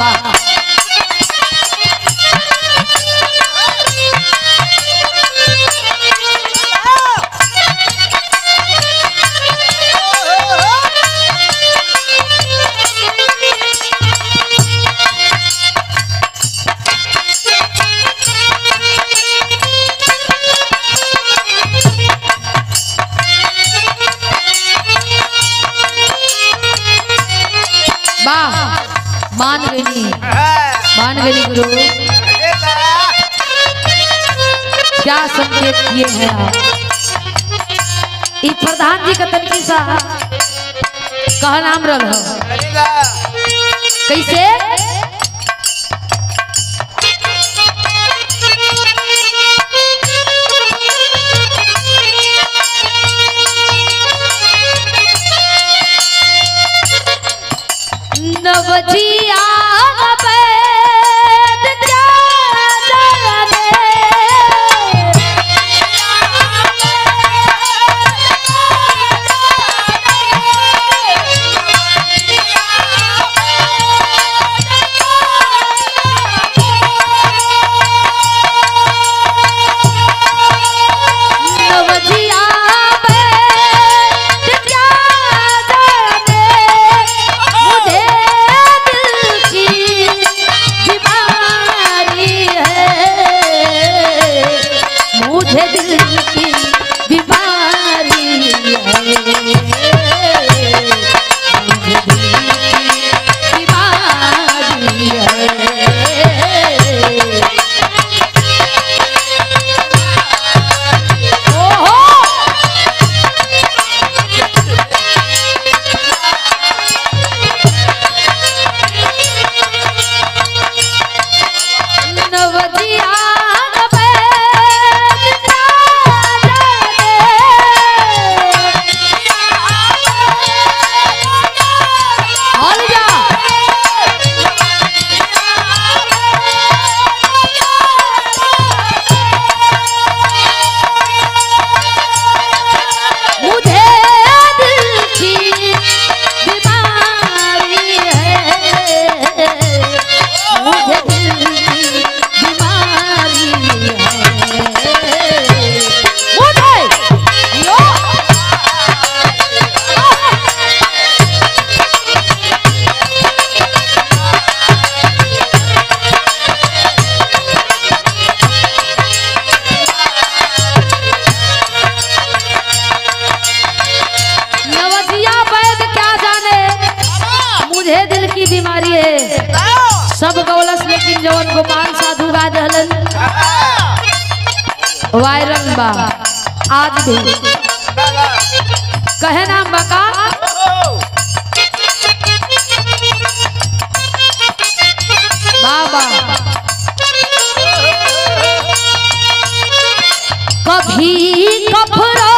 बाबा वाह वाह मान गई मान गई गुरु। क्या संकेत किए हैं आप? प्रधान जी का तनिकी सा कह नाम रहा कैसे? বজিয়া सब गौलस लेकिन जवन गोपाल साधु गा वायरल बा। आज भी। कहे नाम बका? बाबा कभी कफरोग